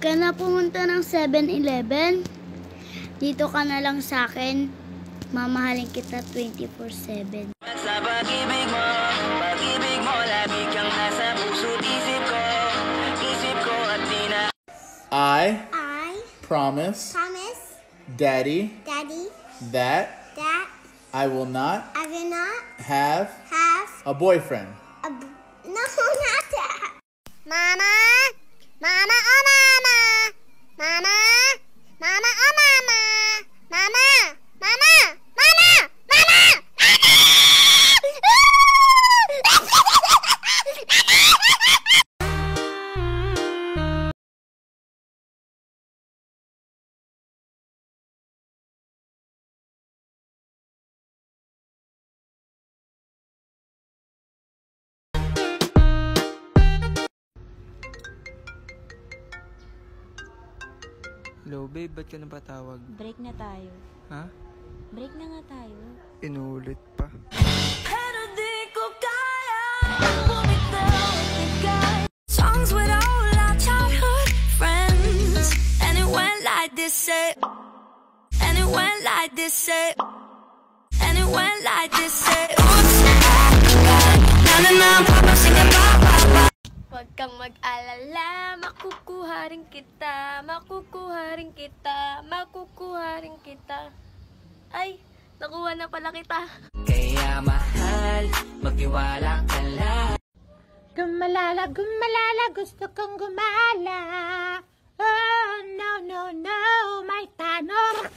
pumunta ng 7-Eleven. Dito ka na lang sa akin. Mamahalin kita 24-7. Sa pag-ibig mo, pag-ibig mo Lagi kang nasa puso't isip ko Isip ko at di na I I promise promise, Daddy Daddy, that that I will not I will not have have a boyfriend. Hello, babe. Ba't ka napatawag? Break na tayo. Ha? Break na nga tayo. Inulit pa. Pero di ko kaya bumitaw at Songs with all our childhood friends And it went like this, say And it went like this, say And it went like this, say Oops, na na na, papa, sing it, ba, ba, ba Huwag kang mag-alala, makukuha rin kita, makukuha kita, makukuha rin kita. Ay, nakuha na pala kita. Kaya mahal, magtiwala ka lang Gumalala, gumalala, gusto kong gumala. Oh, no, no, no, may tanong.